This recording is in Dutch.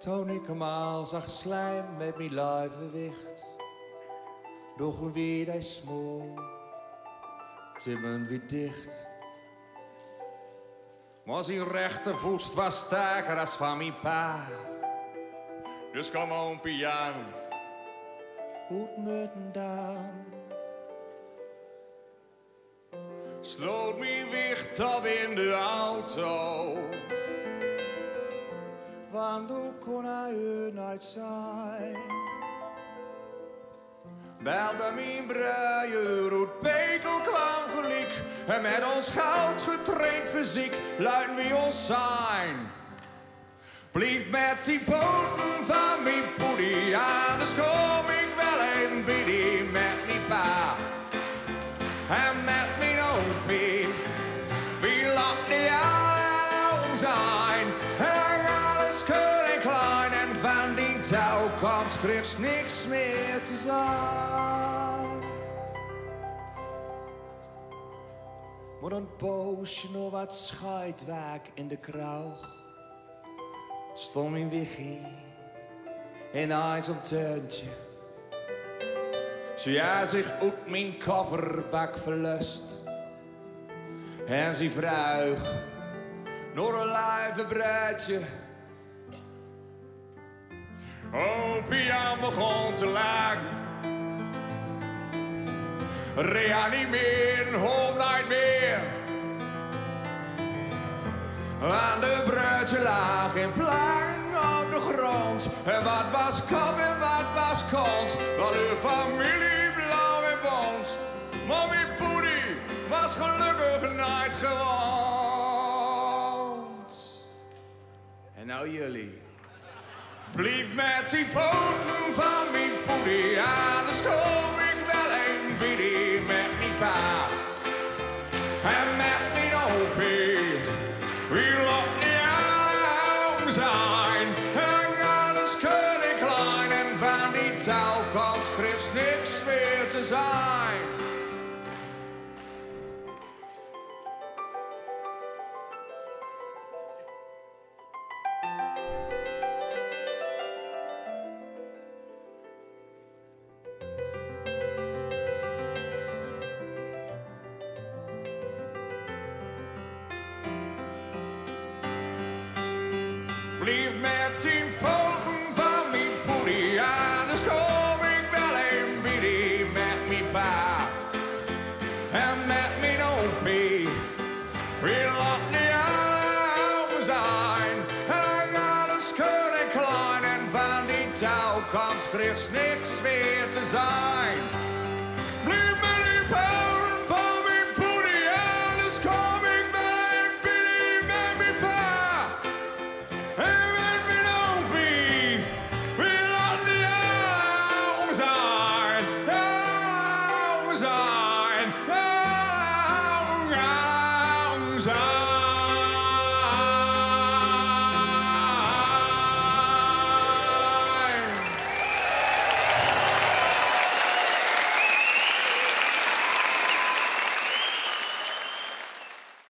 Toen ik hem al zag slijm met mijn lijve wicht. Doch weer hij smoel, timmen weer dicht. Maar zijn rechtervoest was sterker als van mijn pa. Dus kom op, Jan. Hoed met een dam. Sloot me wicht op in de auto. Hij er nooit zijn? Belde mijn bruier uit Pekel kwam. En met ons goud getraind fysiek luiden we ons zijn. Blijf met die poten van mijn die touwkomst kreeg niks meer te zijn. Maar een poosje nog wat scheidwerk in de kroeg. Stond mijn wiggie in een tuintje. Zo ja zich uit mijn kofferbak verlust. En ze vraag naar een lieve bruidje. Pian begon te lagen. Reanimeren, hol nooit meer. Aan de bruidje lag in plank op de grond. En wat was kop en wat was kont. Wel uw familie blauw en bont. Mommy Poedie was gelukkig nooit gewond. En nou jullie. Blijf met die poten van mijn poedie aan. Dus kom ik wel een biddy met mijn pa. En met mijn opie. Wie laat Blijf met die poten van mijn poedie aan. Dus kom ik wel een biddy met mijn pa. En met mijn opie. We laat niet open zijn. En alles kun ik klein. En van die touwkomst kreeg niks meer te zijn.